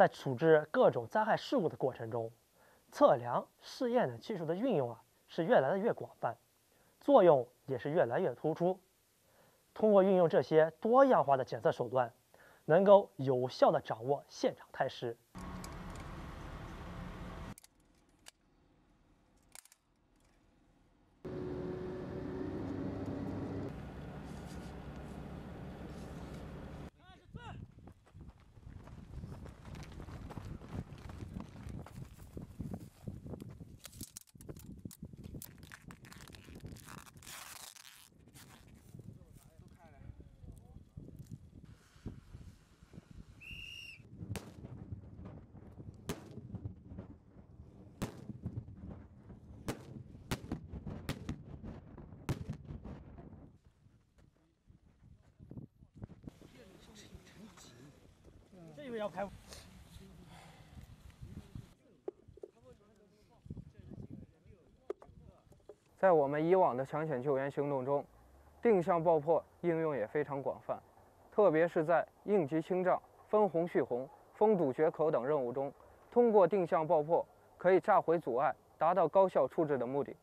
在处置各种灾害事故的过程中，测量试验等技术的运用啊是越来的越广泛，作用也是越来越突出。通过运用这些多样化的检测手段，能够有效地掌握现场态势。这以为要开。在我们以往的抢险救援行动中，定向爆破应用也非常广泛，特别是在应急清障、分洪蓄洪、封堵决口等任务中，通过定向爆破可以炸毁阻碍，达到高效处置的目的。